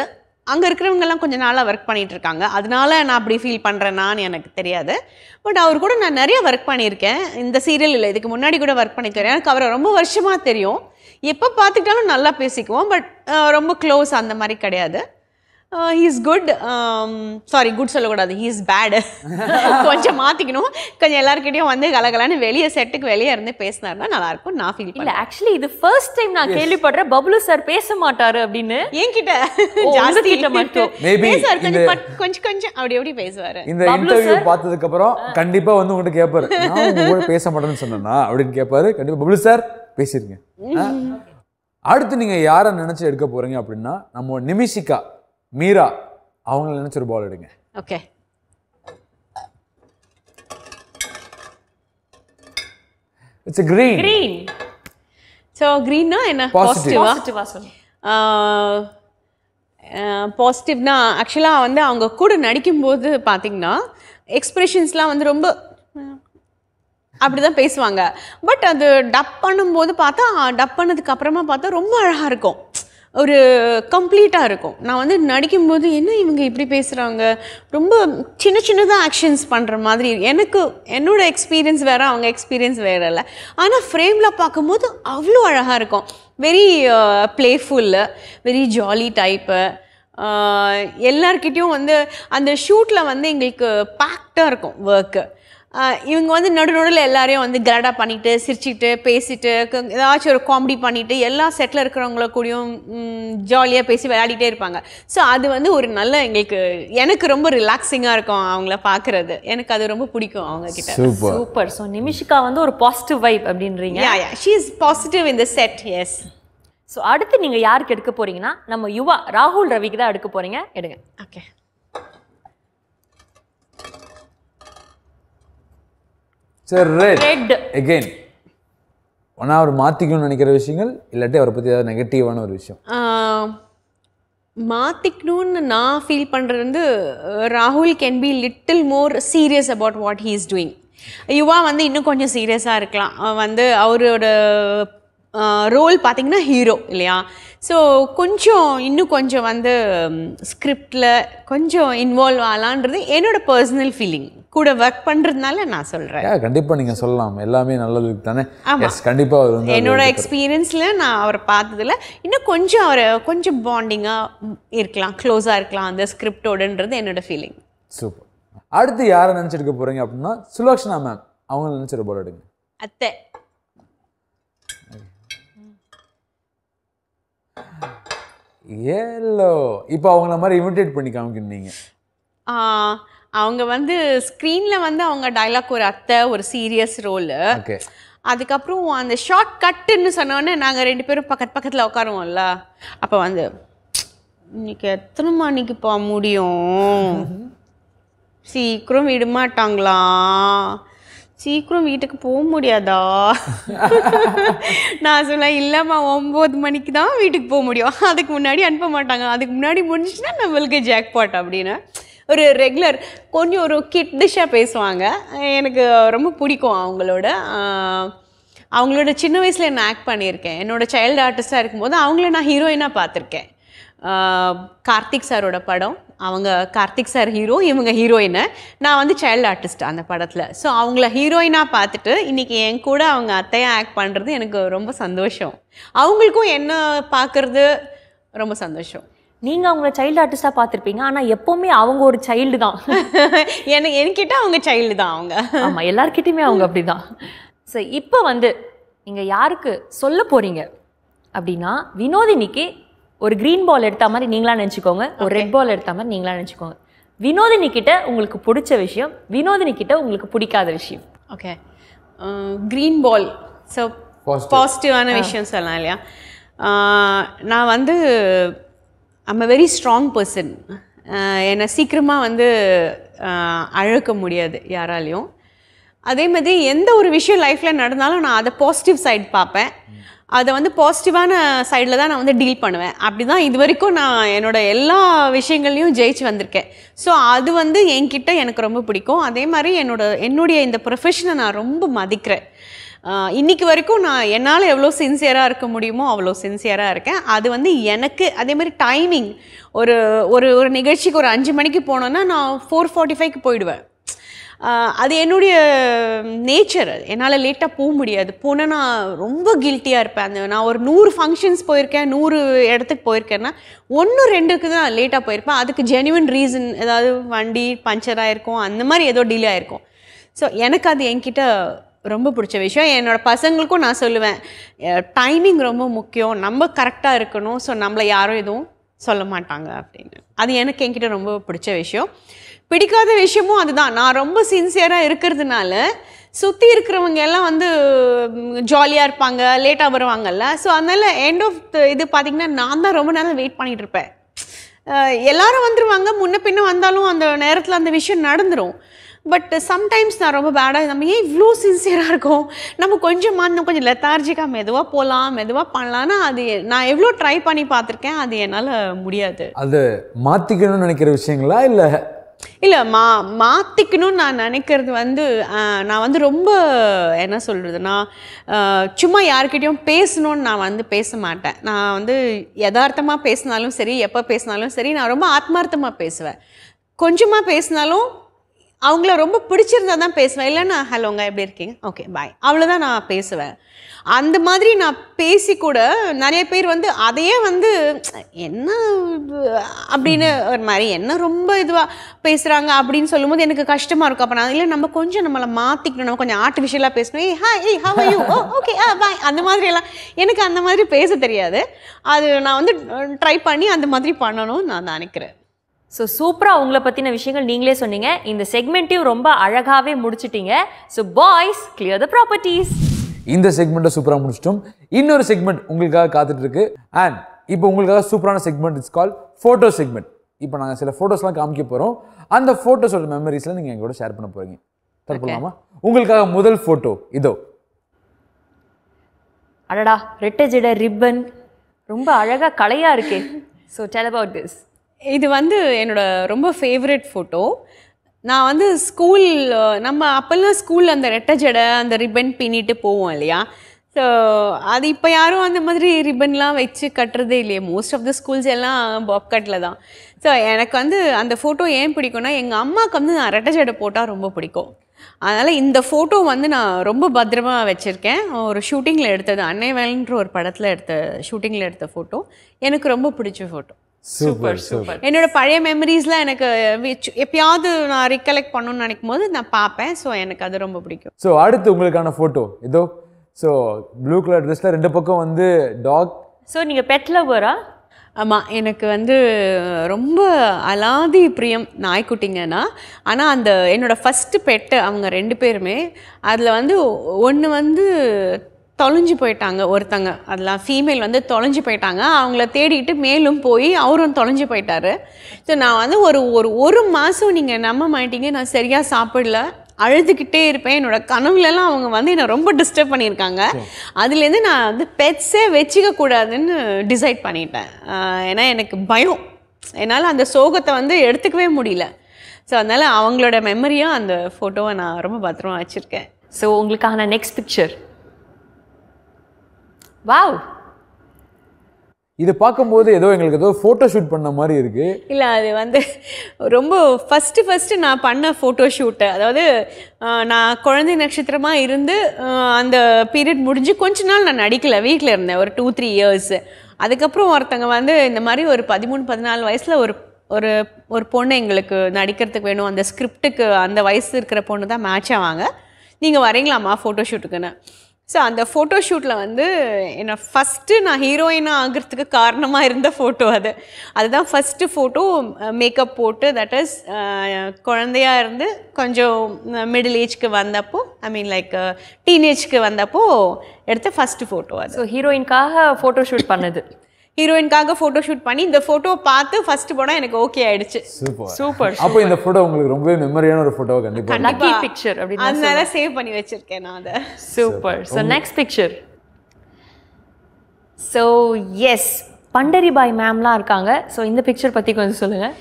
அங்கே இருக்கிறவங்கெல்லாம் கொஞ்ச நாளாக ஒர்க் பண்ணிட்டு இருக்காங்க அதனால நான் அப்படி ஃபீல் பண்ணுறேன்னான்னு எனக்கு தெரியாது. பட் அவர் கூட நான் நிறைய ஒர்க் பண்ணியிருக்கேன். இந்த சீரியல் இல்லை இதுக்கு முன்னாடி கூட ஒர்க் பண்ணிக்கிறேன் எனக்கு அவரை ரொம்ப வருஷமாக தெரியும். எப்போ பார்த்துக்கிட்டாலும் நல்லா பேசிக்குவோம். பட் ரொம்ப க்ளோஸ் அந்த மாதிரி கிடையாது. இஸ் குட் சாரி குட் சொல்லக்கூடாது. ஹீ இஸ் பேடு கொஞ்சம் மாற்றிக்கணும் கொஞ்சம் எல்லாருக்கிட்டையும் வந்து கலகலன்னு வெளியே செட்டுக்கு வெளியே இருந்து பேசினாருன்னா நல்லாயிருக்கும் நான் ஃபீல் இல்ல ஆக்சுவலி இது ஃபர்ஸ்ட் டைம் நான் கேள்விப்படுறேன். பப்ளு சார் பேச மாட்டாரு அப்படின்னு. என்கிட்ட. <laughs> ஜாஸ்தி. உங்ககிட்ட மட்டும். Maybe பேசுவார் கொஞ்சம் கொஞ்சம் கொஞ்சம் அப்படி அப்படி பேசுவாரு. இந்த இன்டர்வியூ sir. பார்த்ததுக்கு அப்புறம் கண்டிப்பா வந்து உங்கள்கிட்ட கேட்பாரு கூட <laughs> பேச மாட்டேன்னு சொன்னேன்னா அப்படின்னு கேட்பாரு கண்டிப்பா பப்ளு சார் பேசிருங்க? அடுத்து நீங்க யாரை நினைச்சு எடுக்க போறீங்க அப்படின்னா நம்ம நிமிஷிகா. மீரா அவங்கள நினைச்சு ஒரு பால் எடுங்க. Okay it's green green so க்ரீன்னா என்ன. பாசிட்டிவா பாசிட்டிவா சொல்லு. பாசிட்டிவ்னா ஆக்சுவலாக வந்து அவங்க கூட நடிக்கும்போது பார்த்தீங்கன்னா எக்ஸ்பிரஷன்ஸ்லாம் வந்து ரொம்ப அப்படி தான் பேசுவாங்க. பட் அது டப் பண்ணும்போது பார்த்தா டப் பண்ணதுக்கு அப்புறமா பார்த்தா ரொம்ப அழகாக இருக்கும். ஒரு கம்ப்ளீட்டாக இருக்கும். நான் வந்து நடிக்கும்போது என்ன இவங்க இப்படி பேசுகிறாங்க ரொம்ப சின்ன சின்னதாக ஆக்ஷன்ஸ் பண்ணுற மாதிரி எனக்கு என்னோடய எக்ஸ்பீரியன்ஸ் வேறு அவங்க எக்ஸ்பீரியன்ஸ் வேறு இல்லை. ஆனால் ஃப்ரேமில் பார்க்கும்போது அவ்வளோ அழகாக இருக்கும். Very playful very jolly type எல்லார்கிட்டேயும் வந்து அந்த ஷூட்டில் வந்து எங்களுக்கு பேக்டாக இருக்கும் ஒர்க்கு இவங்க வந்து நடு நடுவில் எல்லாரையும் வந்து கலடா பண்ணிட்டு சிரிச்சிட்டு பேசிட்டு ஏதாச்சும் ஒரு காமெடி பண்ணிட்டு எல்லா செட்டில் இருக்கிறவங்கள கூடயும் ஜாலியாக பேசி விளையாடிட்டே இருப்பாங்க. ஸோ அது வந்து ஒரு நல்ல எங்களுக்கு எனக்கு ரொம்ப ரிலாக்ஸிங்காக இருக்கும் அவங்கள பார்க்குறது எனக்கு அது ரொம்ப பிடிக்கும் அவங்க கிட்ட சூப்பர் ஸோ நிமிஷிகா வந்து ஒரு பாசிட்டிவ் வைப் அப்படின்றீங்க. She is positive in the set yes so அடுத்து நீங்க யாருக்கு எடுக்க போறீங்கன்னா நம்ம யுவா ராகுல் ரவிக்கு தான் எடுக்க போறீங்க. எடுங்க. ஓகே சரி ரெட் ரெட் எகெயின் ஒன்றா அவர் மாற்றிக்கணும்னு நினைக்கிற விஷயங்கள் இல்லாட்டி அவரை பற்றி ஏதாவது நெகட்டிவான ஒரு விஷயம்? மாற்றிக்கணும்னு நான் ஃபீல் பண்ணுறது வந்து ராகுல் can be little more serious about what he is doing Yuva வந்து இன்னும் கொஞ்சம் சீரியஸாக இருக்கலாம். வந்து அவரோட ரோல் பார்த்தீங்கன்னா ஹீரோ இல்லையா? ஸோ கொஞ்சம் இன்னும் கொஞ்சம் வந்து ஸ்கிரிப்டில் கொஞ்சம் இன்வால்வ் ஆகலான்றது என்னோட பர்சனல் ஃபீலிங் கூட ஒர்க் பண்ணுறதுனால நான் சொல்கிறேன் கண்டிப்பாக நீங்கள் சொல்லலாம். எல்லாமே நல்லதுக்கு தானே. எஸ் கண்டிப்பாக அவர் என்னோட எக்ஸ்பீரியன்ஸில் நான் அவரை பார்த்ததுல இன்னும் கொஞ்சம் அவரை கொஞ்சம் பாண்டிங்காக இருக்கலாம். க்ளோஸாக இருக்கலாம். அந்த ஸ்கிரிப்டோடன்றது என்னோட ஃபீலிங் சூப்பர் அடுத்து யாரை நினச்சிருக்க போகிறீங்க அப்படின்னா சுலக்ஷனா மேம் அவங்கள நினச்சிட போல எடுங்க அத்தை. ஏலோ. இப்போ அவங்கள மாதிரி இமிட்டேட் பண்ணி ஆஹ், அவங்க வந்து ஸ்க்ரீனில் வந்து அவங்க டைலாக் ஒரு அத்தை ஒரு சீரியஸ் ரோலு அதுக்கப்புறம் அந்த ஷார்ட் கட்டுன்னு சொன்னோடனே நாங்கள் ரெண்டு பேரும் பக்கத்து பக்கத்தில் உட்காருவோம்ல. அப்போ வந்து இன்னைக்கு எத்தனை மணிக்குப்பா முடியும்? சீக்கிரம் விட மாட்டாங்களா சீக்கிரம் வீட்டுக்கு போக முடியாதா? நான் சொல்ல இல்லைம்மா ஒம்பது மணிக்கு தான் வீட்டுக்கு போக முடியும். அதுக்கு முன்னாடி அனுப்ப மாட்டாங்க. அதுக்கு முன்னாடி முடிஞ்சுச்சுன்னா நம்மளுக்கு ஜாக்பாட் அப்படின்னு. ஒரு ரெகுலர் கொஞ்சம் ஒரு கிட்டிஷாக பேசுவாங்க. எனக்கு ரொம்ப பிடிக்கும் அவங்களோட. அவங்களோட சின்ன வயசில் நான் ஆக்ட் பண்ணியிருக்கேன். என்னோட சைல்டு ஆர்டிஸ்டாக இருக்கும்போது அவங்கள நான் ஹீரோயினாக பார்த்துருக்கேன். கார்த்திக் சாரோட படம். அவங்க கார்த்திக் சார் ஹீரோ இவங்க ஹீரோயினு நான் வந்து சைல்டு ஆர்டிஸ்ட் அந்த படத்தில். ஸோ அவங்கள ஹீரோயினாக பார்த்துட்டு இன்றைக்கி என் கூட அவங்க அத்தையாக ஆக்ட் பண்ணுறது எனக்கு ரொம்ப சந்தோஷம். அவங்களுக்கும் என்ன பார்க்குறது ரொம்ப சந்தோஷம். நீங்கள் அவங்கள சைல்டு ஆர்டிஸ்டாக பார்த்துருப்பீங்க. ஆனால் எப்போவுமே அவங்க ஒரு சைல்டு தான். <laughs> எனக்கு என்கிட்ட அவங்க சைல்டு தான் அவங்க. ஆமாம் எல்லார்கிட்டயுமே அவங்க அப்படிதான். ஸோ இப்போ வந்து நீங்கள் யாருக்கு சொல்ல போறீங்க? அப்படின்னா வினோதினிக்கு ஒரு க்ரீன் பால் எடுத்த மாதிரி நீங்களா நினச்சிக்கோங்க. ஒரு ரெட் பால் எடுத்த மாதிரி நீங்களா நினச்சிக்கோங்க. வினோதினி கிட்ட உங்களுக்கு பிடிச்ச விஷயம் வினோதினி கிட்ட உங்களுக்கு பிடிக்காத விஷயம். Okay green ball so. பாசிட்டிவான விஷயம் சொல்லலாம் இல்லையா? ஆஹ் நான் வந்து I'm a very strong person என்னை சீக்கிரமாக வந்து ஆஹ் அழக்க முடியாது யாராலையும். அதே மாதிரி எந்த ஒரு விஷயம் லைஃப்பில் நடந்தாலும் நான் அதை பாசிட்டிவ் சைடு பார்ப்பேன். அதை வந்து பாசிட்டிவான சைடில் தான் நான் வந்து டீல் பண்ணுவேன். அப்படி தான் இது வரைக்கும் நான் என்னோட எல்லா விஷயங்கள்லையும் ஜெயிச்சு வந்திருக்கேன். ஸோ அது வந்து என்கிட்ட எனக்கு ரொம்ப பிடிக்கும். அதே மாதிரி என்னோட என்னுடைய இந்த ப்ரொஃபஷனை நான் ரொம்ப மதிக்கிறேன். இன்றைக்கி வரைக்கும் நான் என்னால் எவ்வளோ சின்சியராக இருக்க முடியுமோ அவ்வளோ சின்சியராக இருக்கேன். அது வந்து எனக்கு அதே மாதிரி டைமிங் ஒரு ஒரு ஒரு நிகழ்ச்சிக்கு ஒரு அஞ்சு மணிக்கு போனோன்னா நான் ஃபோர் ஃபார்ட்டி ஃபைவ்க்கு போயிடுவேன். அது என்னுடைய நேச்சர் என்னால் லேட்டாக போக முடியாது. போனால் நான் ரொம்ப கில்ட்டியாக இருப்பேன். அந்த நான் ஒரு நூறு ஃபங்க்ஷன்ஸ் போயிருக்கேன் நூறு இடத்துக்கு போயிருக்கேன்னா ஒன்று ரெண்டுக்கு தான் லேட்டாக போயிருப்பேன். அதுக்கு ஜென்யூன் ரீசன் ஏதாவது வண்டி பஞ்சர் ஆகிருக்கும் அந்த மாதிரி ஏதோ டிலே ஆகிருக்கும் ஸோ எனக்கு அது என்கிட்ட ரொம்ப பிடிச்ச விஷயம். என்னோட பசங்களுக்கும் நான் சொல்லுவேன் டைமிங் ரொம்ப முக்கியம். நம்ம கரெக்டாக இருக்கணும். ஸோ நம்மளை யாரும் எதுவும் சொல்ல மாட்டாங்க. அப்படின்னு. அது எனக்கு என்கிட்ட ரொம்ப பிடிச்ச விஷயம். பிடிக்காத விஷயமும் அதுதான். நான் ரொம்ப சின்சியராக இருக்கிறதுனால சுற்றி இருக்கிறவங்க எல்லாம் வந்து ஜாலியாக இருப்பாங்க லேட்டாக வருவாங்கல்ல. ஸோ அதனால எண்ட் ஆஃப் இது பார்த்தீங்கன்னா நான் தான் ரொம்ப நேரம் வெயிட் பண்ணிகிட்டு இருப்பேன். எல்லாரும் வந்துருவாங்க. முன்ன பின்ன வந்தாலும் அந்த நேரத்தில் அந்த விஷயம் நடந்துடும் பட் சம்டைம்ஸ் நான் ரொம்ப பேடாக நம்ம ஏன் இவ்வளோ சின்சியராக இருக்கும்? நம்ம கொஞ்சம் இன்னும் கொஞ்சம் லெத்தார்ஜிக்காக மெதுவாக போகலாம் மெதுவாக பண்ணலான்னா அது நான் எவ்வளோ ட்ரை பண்ணி பார்த்துருக்கேன் அது என்னால் முடியாது. அது மாற்றிக்கணும்னு நினைக்கிற விஷயங்களா இல்லை இல்லை மா மாற்றிக்கணும்னு நான் நினைக்கிறது வந்து நான் வந்து ரொம்ப என்ன சொல்கிறது நான் சும்மா யார்கிட்டயும் பேசணும்னு நான் வந்து பேச மாட்டேன். நான் வந்து யதார்த்தமாக பேசினாலும் சரி எப்போ பேசினாலும் சரி நான் ரொம்ப ஆத்மார்த்தமாக பேசுவேன். கொஞ்சமாக பேசினாலும் அவங்கள ரொம்ப பிடிச்சிருந்தா தான் பேசுவேன். இல்லைன்னா ஹலோங்க எப்படி இருக்கீங்க? ஓகே பாய் அவ்வளோதான் நான் பேசுவேன். அந்த மாதிரி நான் பேசி கூட நிறைய பேர் வந்து அதையே வந்து என்ன இது? அப்படின்னு ஒரு மாதிரி என்ன ரொம்ப இதுவாக பேசுகிறாங்க அப்படின்னு சொல்லும்போது எனக்கு கஷ்டமாக இருக்கும். அப்போ நான் இல்லை நம்ம கொஞ்சம் நம்மளை மாற்றிக்கணும் நம்ம கொஞ்சம் ஆர்டிஃபிஷியலாக பேசணும். ஏய் ஹா hey how you oh okay ஆ பாய் அந்த மாதிரியெல்லாம் எனக்கு அந்த மாதிரி பேச தெரியாது. அது நான் வந்து ட்ரை பண்ணி அந்த மாதிரி பண்ணணும்னு நான் நினைக்கிறேன். ஸோ சூப்பராக உங்களை பற்றின விஷயங்கள் நீங்களே சொன்னீங்க. இந்த செக்மெண்ட்டையும் ரொம்ப அழகாகவே முடிச்சிட்டீங்க. So boys clear the properties இந்த செக்மெண்ட்டை சூப்பராக முடிச்சிட்டோம். இன்னொரு செக்மெண்ட் உங்களுக்காக காத்துட்டு இருக்கு அண்ட் இப்போ உங்களுக்காக சூப்பரான segment it's call photo segment இப்போ நாங்கள் சில ஃபோட்டோஸ்லாம் காமிக்க போகிறோம் அந்த ஃபோட்டோஸோட மெமரிஸ்லாம் நீங்கள் எங்களோட ஷேர் பண்ண போகிறீங்க பண்ணலாமா உங்களுக்காக முதல் ஃபோட்டோ இதோ. அடடா ரெட்டை ஜெட ரிப்பன் ரொம்ப அழகாக கலையாக இருக்கே. ஸோ டெல் அபவுட் திஸ் இது வந்து என்னோட ரொம்ப ஃபேவரட் ஃபோட்டோ நான் வந்து ஸ்கூல் நம்ம அப்போல்லாம் ஸ்கூலில் அந்த ரெட்டை ஜடை அந்த ரிப்பன் பின்னிட்டு போவோம் இல்லையா? ஸோ அது இப்போ யாரும் அந்த மாதிரி ரிப்பன்லாம் வச்சு கட்டுறதே இல்லையே. மோஸ்ட் ஆஃப் த ஸ்கூல்ஸ் எல்லாம் பாப்கட்டில் தான். ஸோ எனக்கு வந்து அந்த ஃபோட்டோ ஏன் பிடிக்கும்னா எங்கள் அம்மாவுக்கு வந்து நான் ரெட்டை ஜடை போட்டால் ரொம்ப பிடிக்கும். அதனால் இந்த ஃபோட்டோ வந்து நான் ரொம்ப பத்திரமா வச்சுருக்கேன். ஒரு ஷூட்டிங்கில் எடுத்தது அன்னை வேலைன்ற ஒரு படத்தில் எடுத்த ஷூட்டிங்கில் எடுத்த ஃபோட்டோ எனக்கு ரொம்ப பிடிச்ச ஃபோட்டோ சூப்பர் சூப்பர் என்னோட பழைய மெமரிஸ்லாம் எனக்கு எப்பயாவது நான் ரிகலெக்ட் பண்ணணும்னு நினைக்கும் போது நான் பார்ப்பேன். ஸோ எனக்கு அது ரொம்ப பிடிக்கும். ஸோ அடுத்து உங்களுக்கான ஃபோட்டோ இதோ ஸோ ப்ளூ கலர் ட்ரெஸ்ஸில் ரெண்டு பக்கம் வந்து டாக் ஸோ நீங்கள் பெட் லவ்வரா ஆமாம் எனக்கு வந்து ரொம்ப அலாதி பிரியம் நாய்க்குட்டிங்கன்னா ஆனால் அந்த என்னோட ஃபஸ்ட்டு பெட்டு அவங்க ரெண்டு பேருமே அதில் வந்து ஒன்று வந்து தொலைஞ்சு போயிட்டாங்க ஒருத்தங்க. அதெல்லாம் ஃபீமேல் வந்து தொலைஞ்சு போயிட்டாங்க. அவங்கள தேடிட்டு மேலும் போய் அவரும் தொலைஞ்சு போயிட்டாரு. ஸோ நான் வந்து ஒரு ஒரு ஒரு மாதம் நீங்கள் நம்ப மாட்டீங்க நான் சரியாக சாப்பிடல அழுதுகிட்டே இருப்பேன். என்னோட கனவுலலாம் அவங்க வந்து என்னை ரொம்ப டிஸ்டர்ப் பண்ணியிருக்காங்க. அதுலேருந்து நான் வந்து பெட்ஸே வச்சுக்க கூடாதுன்னு டிசைட் பண்ணிட்டேன். ஏன்னா எனக்கு பயம். என்னால் அந்த சோகத்தை வந்து எடுத்துக்கவே முடியல. ஸோ அதனால் அவங்களோட மெமரியாக அந்த ஃபோட்டோவை நான் ரொம்ப பத்திரமா வச்சுருக்கேன். ஸோ உங்களுக்கான நெக்ஸ்ட் பிக்சர் வாவ். இது பார்க்கும்போது ஏதோ எங்களுக்கு ஏதோ ஃபோட்டோ ஷூட் பண்ண மாதிரி இருக்கு. இல்லை அது வந்து ரொம்ப ஃபஸ்ட்டு ஃபஸ்ட்டு நான் பண்ண ஃபோட்டோ ஷூட்டு அதாவது நான் குழந்தை நட்சத்திரமாக இருந்து அந்த பீரியட் முடிஞ்சு கொஞ்ச நாள் நான் நடிக்கல வீட்டில் இருந்தேன் ஒரு டூ த்ரீ இயர்ஸ் அதுக்கப்புறம் ஒருத்தங்க வந்து இந்த மாதிரி ஒரு பதிமூணு பதினாலு வயசில் ஒரு ஒரு ஒரு பொண்ணு எங்களுக்கு நடிக்கிறதுக்கு வேணும். அந்த ஸ்கிரிப்டுக்கு அந்த வயசு இருக்கிற பொண்ணு தான் மேட்ச் ஆவாங்க. நீங்கள் வரீங்களாம்மா ஃபோட்டோஷூட்டுக்குன்னு ஸோ அந்த ஃபோட்டோஷூட்டில் வந்து என்னை ஃபஸ்ட்டு நான் ஹீரோயினாக ஆகிறதுக்கு காரணமாக இருந்த ஃபோட்டோ அது. அதுதான் ஃபஸ்ட்டு ஃபோட்டோ மேக்கப் போட்டு தட் இஸ் குழந்தையாக இருந்து கொஞ்சம் மிடில் ஏஜ்க்கு வந்தப்போ ஐ மீன் லைக் டீனேஜ்க்கு வந்தப்போ எடுத்த ஃபஸ்ட்டு ஃபோட்டோ அது. ஸோ ஹீரோயின்காக ஃபோட்டோ ஷூட் பண்ணது. ஹீரோயின்காக ஃபோட்டோ ஷூட் பண்ணி இந்த ஃபோட்டோ பார்த்து ஃபர்ஸ்ட் படம் எனக்கு ஓகே ஆயிடுச்சு. சூப்பர் சூப்பர் அப்போ இந்த போட்டோ உங்களுக்கு ரொம்பவே மெமரியான ஒரு போட்டோ கண்டிப்பா லக்கி பிக்சர் அப்படின்னு அதனால சேவ் பண்ணி வச்சிருக்கேன் நான் அதை. Super so next picture so yes Pandaribai மேம்லாம் இருக்காங்க. ஸோ இந்த பிக்சர் பற்றி கொஞ்சம் சொல்லுங்கள்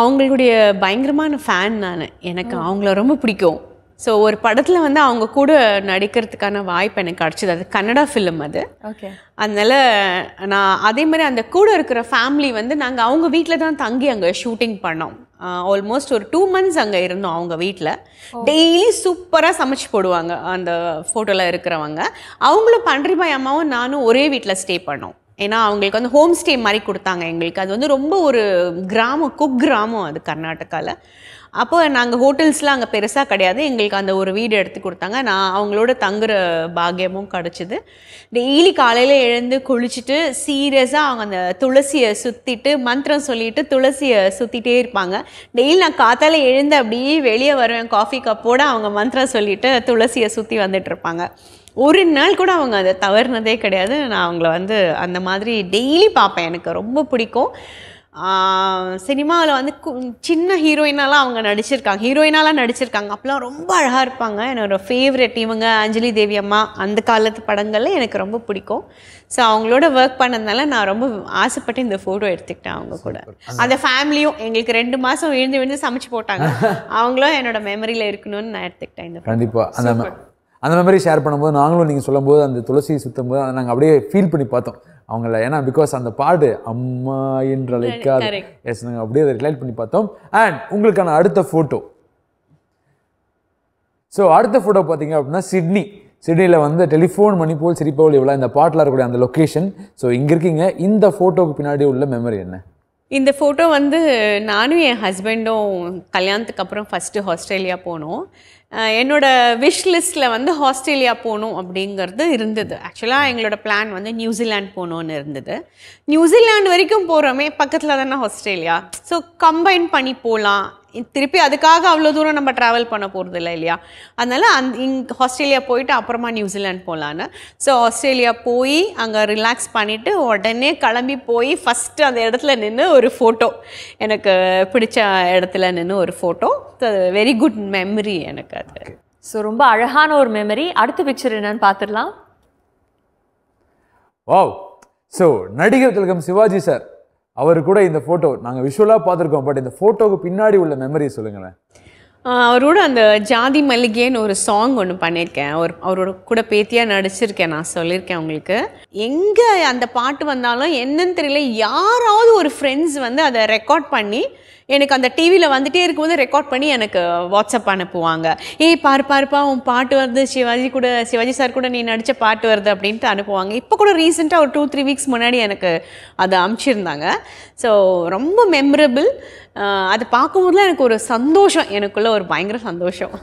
அவங்களுடைய பயங்கரமான ஃபேன் நான். எனக்கு அவங்கள ரொம்ப பிடிக்கும். ஸோ ஒரு படத்தில் வந்து அவங்க கூட நடிக்கிறதுக்கான வாய்ப்பு எனக்கு கிடச்சிது. அது கன்னடா ஃபிலிம் அது. ஓகே அதனால நான் அதே மாதிரி அந்த கூட இருக்கிற ஃபேமிலி வந்து நாங்கள் அவங்க வீட்டில் தான் தங்கி அங்கே ஷூட்டிங் பண்ணோம். ஆல்மோஸ்ட் ஒரு டூ மந்த்ஸ் அங்கே இருந்தோம் அவங்க வீட்டில் டெய்லி சூப்பராக சமைச்சு போடுவாங்க அந்த ஃபோட்டோவில் இருக்கிறவங்க. அவங்களும் பன்றிபாய் அம்மாவும் நானும் ஒரே வீட்டில் ஸ்டே பண்ணோம். ஏன்னா அவங்களுக்கு வந்து ஹோம் ஸ்டே மாதிரி கொடுத்தாங்க எங்களுக்கு. அது வந்து ரொம்ப ஒரு கிராமம் குக் கிராமம் அது கர்நாடகாவில் அப்போ நாங்கள் ஹோட்டல்ஸ்லாம் அங்கே பெருசாக கிடையாது. எங்களுக்கு அந்த ஒரு வீடு எடுத்து கொடுத்தாங்க. நான் அவங்களோட தங்குற பாக்கியமும் கிடச்சிது. டெய்லி காலையில் எழுந்து குளிச்சுட்டு சீரியஸாக அவங்க அந்த துளசியை சுற்றிட்டு மந்திரம் சொல்லிட்டு துளசியை சுற்றிட்டே இருப்பாங்க. டெய்லி நான் காத்தால எழுந்து அப்படியே வெளியே வருவேன். காஃபி கப்போடு அவங்க மந்திரம் சொல்லிட்டு துளசியை சுற்றி வந்துட்டு இருப்பாங்க. ஒரு நாள் கூட அவங்க அதை தவறுனதே கிடையாது. நான் அவங்கள வந்து அந்த மாதிரி டெய்லி பார்ப்பேன். எனக்கு ரொம்ப பிடிக்கும். சினிமாவில் வந்து சின்ன ஹீரோயினாலாம் அவங்க நடிச்சிருக்காங்க. ஹீரோயினாலாம் நடிச்சிருக்காங்க. அப்போலாம் ரொம்ப அழகாக இருப்பாங்க. என்னோட ஃபேவரெட் இவங்க அஞ்சலி தேவி அம்மா அந்த காலத்து படங்கள்ல எனக்கு ரொம்ப பிடிக்கும். ஸோ அவங்களோட ஒர்க் பண்ணதுனால நான் ரொம்ப ஆசைப்பட்டு இந்த ஃபோட்டோ எடுத்துக்கிட்டேன் அவங்க கூட. அந்த ஃபேமிலியும் எங்களுக்கு ரெண்டு மாதம் விழுந்து விழுந்து சமைச்சு போட்டாங்க. <laughs> அவங்களும் என்னோட மெமரியில் இருக்கணும்னு நான் எடுத்துக்கிட்டேன் இந்த கண்டிப்பா. அந்த மெமரி ஷேர் பண்ணும்போது நாங்களும் நீங்கள் சொல்லும்போது அந்த துளசி சுத்தும் போது அதை நாங்கள் அப்படியே ஃபீல் பண்ணி பார்த்தோம். அவங்கள ஏன்னா பிகாஸ் அந்த பாடு அம்மா என்று அழைக்காது. எஸ் நாங்கள் அப்படியே அதை ரிலேட் பண்ணி பார்த்தோம். அண்ட் உங்களுக்கான அடுத்த ஃபோட்டோ ஸோ அடுத்த ஃபோட்டோ பார்த்தீங்க அப்படின்னா சிட்னி சிட்னியில் வந்து டெலிஃபோன் மணி போல் சிரிப்போல் இவ்வளோ இந்த பாட்டில் இருக்கக்கூடிய அந்த லொக்கேஷன் ஸோ இங்கே இருக்கீங்க. இந்த ஃபோட்டோவுக்கு பின்னாடி உள்ள மெமரி என்ன? இந்த ஃபோட்டோ வந்து நானும் என் ஹஸ்பண்டும் கல்யாணத்துக்கு அப்புறம் ஃபஸ்ட்டு ஆஸ்திரேலியா போனோம். என்னோடய என்னோட விஷ் லிஸ்ட்டில் வந்து ஆஸ்திரேலியா போகணும் அப்படிங்கிறது இருந்தது. ஆக்சுவலாக எங்களோட பிளான் வந்து நியூசிலாண்ட் போகணுன்னு இருந்தது. நியூசிலாண்ட் வரைக்கும் போகிறோமே பக்கத்தில் தானே ஆஸ்திரேலியா. ஸோ கம்பைன் பண்ணி போகலாம் திருப்பி அதுக்காக அவ்வளோ தூரம் நம்ம ட்ராவல் பண்ண போகிறது இல்லை இல்லையா? அதனால் அந் இங் ஆஸ்திரேலியா போயிட்டு அப்புறமா நியூசிலாண்ட் போகலான்னு ஸோ ஆஸ்திரேலியா போய் அங்கே ரிலாக்ஸ் பண்ணிவிட்டு உடனே கிளம்பி போய் ஃபஸ்ட்டு அந்த இடத்துல நின்று ஒரு ஃபோட்டோ எனக்கு பிடிச்ச இடத்துல நின்று ஒரு ஃபோட்டோ வெரி குட் மெமரி எனக்கு அது. ஸோ ரொம்ப அழகான ஒரு மெமரி அடுத்த பிக்சர் என்னன்னு பார்த்துடலாம். வாவ் ஸோ நடிகர் திலகம் சிவாஜி சார் அவர் கூட இந்த ஃபோட்டோ நாங்கள் விஷுவலாக பார்த்துருக்கோம் பட் இந்த ஃபோட்டோவுக்கு பின்னாடி உள்ள மெமரி சொல்லுங்களேன். அவரோட அந்த ஜாதி மல்லிகைன்னு ஒரு சாங் ஒன்று பண்ணியிருக்கேன் அவர் அவரோட கூட பேத்தியாக நடிச்சிருக்கேன் நான் சொல்லியிருக்கேன் உங்களுக்கு. எங்கே அந்த பாட்டு வந்தாலும் என்னன்னு தெரியல யாராவது ஒரு ஃப்ரெண்ட்ஸ் வந்து அதை ரெக்கார்ட் பண்ணி எனக்கு அந்த டிவியில் வந்துட்டே இருக்கும்போது ரெக்கார்ட் பண்ணி எனக்கு வாட்ஸ்அப் அனுப்புவாங்க. ஏய் பாரு பாருப்பா உன் பாட்டு வருது. சிவாஜி கூட சிவாஜி சார் கூட நீ நடித்த பாட்டு வருது அப்படின்ட்டு அனுப்புவாங்க. இப்போ கூட ரீசெண்டாக ஒரு டூ த்ரீ வீக்ஸ் முன்னாடி எனக்கு அதை அனுப்பிச்சிருந்தாங்க. ஸோ ரொம்ப மெமரபிள் அது பார்க்கும்போதுலாம் எனக்கு ஒரு சந்தோஷம். எனக்குள்ள ஒரு பயங்கர சந்தோஷம்.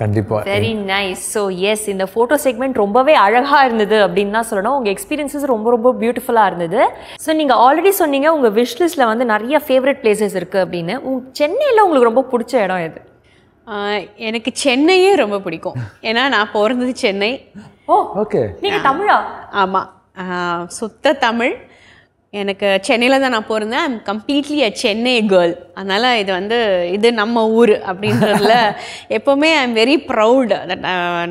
கண்டிப்பாக வெரி நைஸ் ஸோ எஸ் இந்த ஃபோட்டோ செக்மெண்ட் ரொம்பவே அழகாக இருந்தது அப்படின்னு தான் சொல்லணும். உங்கள் எக்ஸ்பீரியன்ஸஸ் ரொம்ப ரொம்ப பியூட்டிஃபுல்லாக இருந்தது. ஸோ நீங்கள் ஆல்ரெடி சொன்னீங்க உங்கள் விஷ் லிஸ்ட்டில் வந்து நிறைய ஃபேவரட் பிளேசஸ் இருக்குது அப்படின்னு. உங்க சென்னையில் உங்களுக்கு ரொம்ப பிடிச்ச இடம் எது? எனக்கு சென்னையே ரொம்ப பிடிக்கும். ஏன்னா நான் பிறந்தது சென்னை. ஓ ஓகே நீங்கள் தமிழா? ஆமாம் சுத்த தமிழ். எனக்கு சென்னையில் தான் நான் பிறந்தேன். I'm completely a Chennai girl அதனால் இது வந்து இது நம்ம ஊர் அப்படின்றதுல எப்போவுமே ஐ எம் வெரி ப்ரவுட்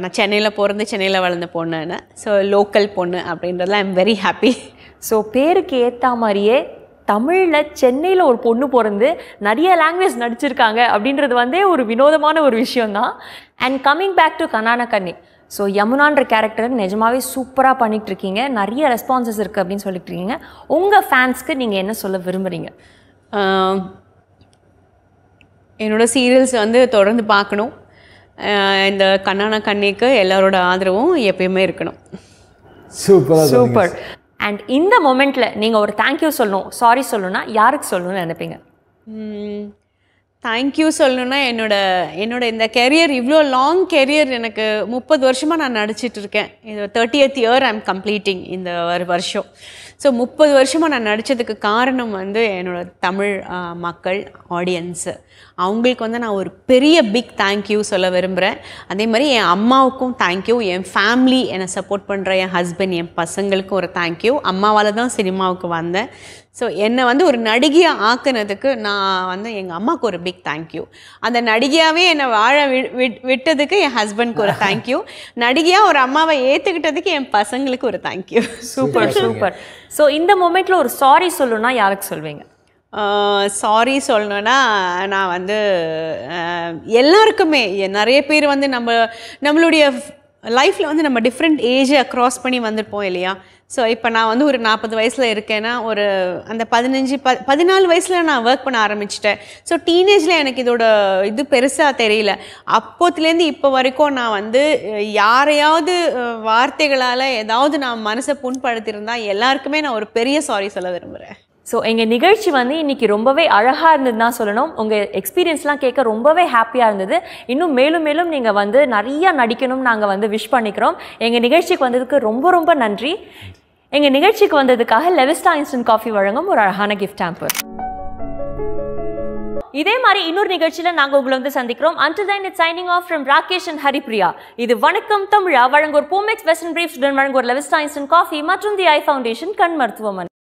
நான் சென்னையில் பிறந்து சென்னையில் வளர்ந்த பொண்ணுன்னு ஸோ லோக்கல் பொண்ணு அப்படின்றதுல I am very happy so பேருக்கு ஏற்ற மாதிரியே தமிழில் சென்னையில் ஒரு பொண்ணு பிறந்து நிறைய லாங்குவேஜ் நடிச்சிருக்காங்க அப்படின்றது வந்தே ஒரு வினோதமான ஒரு விஷயம்தான். அண்ட் கம்மிங் பேக் டு கனான கண்ணி ஸோ யமுனான்ற கேரக்டர் நிஜமாவே சூப்பராக பண்ணிட்டு இருக்கீங்க நிறைய ரெஸ்பான்சஸ் இருக்குது அப்படின்னு சொல்லிட்டு இருக்கீங்க உங்கள் ஃபேன்ஸ்க்கு நீங்கள் என்ன சொல்ல விரும்புகிறீங்க ஆஹ் என்னோட சீரியல்ஸ் வந்து தொடர்ந்து பார்க்கணும். இந்த கண்ணான கண்ணிக்கு எல்லாரோட ஆதரவும் எப்பயுமே இருக்கணும். சூப்பராக சூப்பர் அண்ட் இந்த மொமெண்ட்டில் நீங்கள் ஒரு தேங்க்யூ சொல்லணும் சாரி சொல்லணும்னா யாருக்கு சொல்லணும்னு நினைப்பீங்க? தேங்க்யூ சொல்லணும்னா என்னோட என்னோட இந்த கெரியர் இவ்வளோ லாங் கெரியர் எனக்கு முப்பது வருஷமாக நான் நடிச்சிட்டு இருக்கேன். இது தேர்ட்டியத் இயர் ஐம் கம்ப்ளீட்டிங் இந்த ஒரு வருஷம். ஸோ முப்பது வருஷமாக நான் நடித்ததுக்கு காரணம் வந்து என்னோட தமிழ் மக்கள் ஆடியன்ஸு அவங்களுக்கு வந்து நான் ஒரு பெரிய பிக் தேங்க்யூ சொல்ல விரும்புகிறேன் அதே மாதிரி என் அம்மாவுக்கும் தேங்க்யூ என் ஃபேமிலி என்னை சப்போர்ட் பண்ணுற என் ஹஸ்பண்ட் என் பசங்களுக்கும் ஒரு தேங்க்யூ அம்மாவால் தான் சினிமாவுக்கு வந்தேன். ஸோ என்னை வந்து ஒரு நடிகையாக ஆக்குனதுக்கு நான் வந்து எங்கள் அம்மாவுக்கு ஒரு பிக் தேங்க்யூ அந்த நடிகையாகவே என்னை வாழ விட்டதுக்கு என் ஹஸ்பண்ட்க்கு ஒரு தேங்க்யூ நடிகையாக ஒரு அம்மாவை ஏற்றுக்கிட்டதுக்கு என் பசங்களுக்கு ஒரு தேங்க்யூ சூப்பர் சூப்பர். ஸோ இந்த மொமெண்ட்டில் ஒரு சாரி சொல்லணும்னா யாருக்கு சொல்வீங்க? சாரி சொல்லணும்னா நான் வந்து எல்லாருக்குமே. நிறைய பேர் வந்து நம்ம நம்மளுடைய லைஃப்பில் வந்து நம்ம டிஃப்ரெண்ட் ஏஜை க்ராஸ் பண்ணி வந்திருப்போம் இல்லையா? ஸோ இப்போ நான் வந்து ஒரு நாற்பது வயசில் இருக்கேன்னா ஒரு அந்த பதினஞ்சு ப பதினாலு வயசில் நான் ஒர்க் பண்ண ஆரம்பிச்சிட்டேன். ஸோ டீனேஜில் எனக்கு இதோட இது பெருசாக தெரியல. அப்போத்துலேருந்து இப்போ வரைக்கும் நான் வந்து யாரையாவது வார்த்தைகளால் ஏதாவது நான் மனசை புண்படுத்தியிருந்தால் எல்லாருக்குமே நான் ஒரு பெரிய சாரி சொல்ல விரும்புகிறேன் ஸோ எங்கள் நிகழ்ச்சி வந்து இன்னைக்கு ரொம்பவே அழகாக இருந்தது தான் சொல்லணும். உங்கள் எக்ஸ்பீரியன்ஸ்லாம் கேட்க ரொம்பவே ஹாப்பியாக இருந்தது. இன்னும் மேலும் மேலும் நீங்கள் வந்து நிறையா நடிக்கணும்னு நாங்கள் வந்து விஷ் பண்ணிக்கிறோம். எங்கள் நிகழ்ச்சிக்கு வந்ததுக்கு ரொம்ப ரொம்ப நன்றி. எங்கள் நிகழ்ச்சிக்கு வந்ததுக்காக லெவிஸ்டா இன்ஸ்டன்ட் காஃபி வழங்கும் ஒரு அழகான கிஃப்ட் ஆம்பர் இதே மாதிரி இன்னொரு நிகழ்ச்சியில் நாங்கள் உங்களை வந்து சந்திக்கிறோம். And then it signing off from Rakesh and Haripriya இது வணக்கம் தமிழா. வழங்குவோர் பூமெக்ஸ் வெஸ்டர்ன் பிரீஃப்ஸ் வழங்குவோர் லெவிஸ்டா இன்ஸ்டன்ட் காஃபி மற்றும் தி ஐ ஃபவுண்டேஷன் கண் மருத்துவமனை.